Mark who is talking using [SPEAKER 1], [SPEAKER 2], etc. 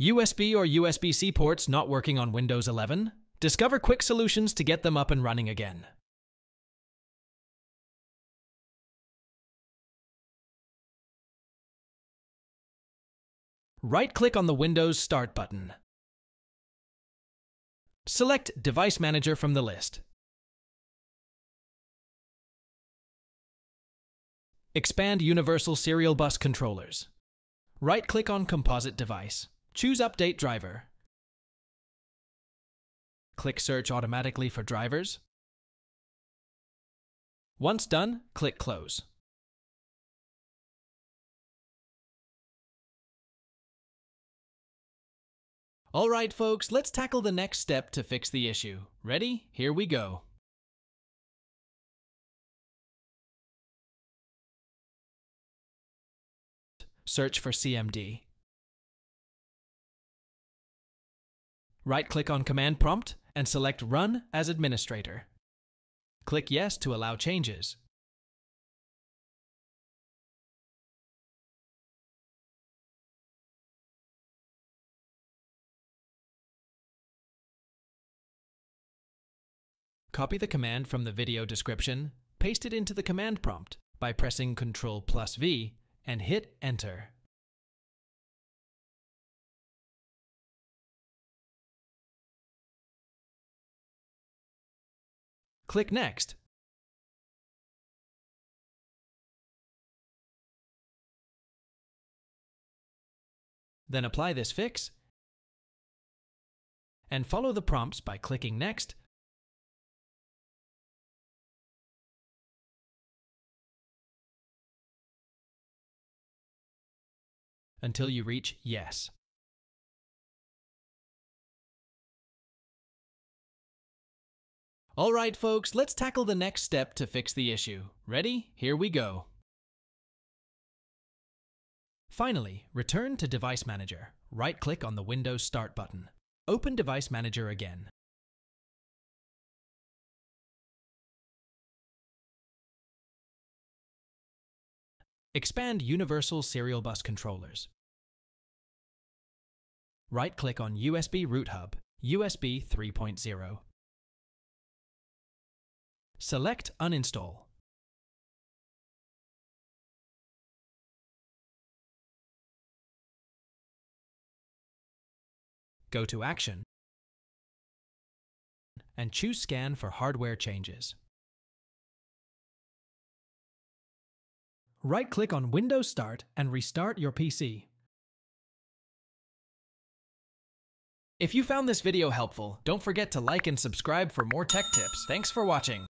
[SPEAKER 1] USB or USB-C ports not working on Windows 11? Discover quick solutions to get them up and running again. Right-click on the Windows Start button. Select Device Manager from the list. Expand Universal Serial Bus Controllers. Right-click on Composite Device. Choose Update Driver. Click Search automatically for drivers. Once done, click Close. Alright folks, let's tackle the next step to fix the issue. Ready? Here we go. Search for CMD. Right-click on Command Prompt and select Run as Administrator. Click Yes to allow changes. Copy the command from the video description, paste it into the command prompt by pressing Ctrl plus V and hit Enter. Click Next. Then apply this fix and follow the prompts by clicking Next until you reach Yes. Alright folks, let's tackle the next step to fix the issue. Ready? Here we go. Finally, return to Device Manager. Right-click on the Windows Start button. Open Device Manager again. Expand Universal Serial Bus Controllers. Right-click on USB Root Hub, USB 3.0. Select Uninstall. Go to Action and choose Scan for hardware changes. Right-click on Windows Start and restart your PC. If you found this video helpful, don't forget to like and subscribe for more tech tips. Thanks for watching.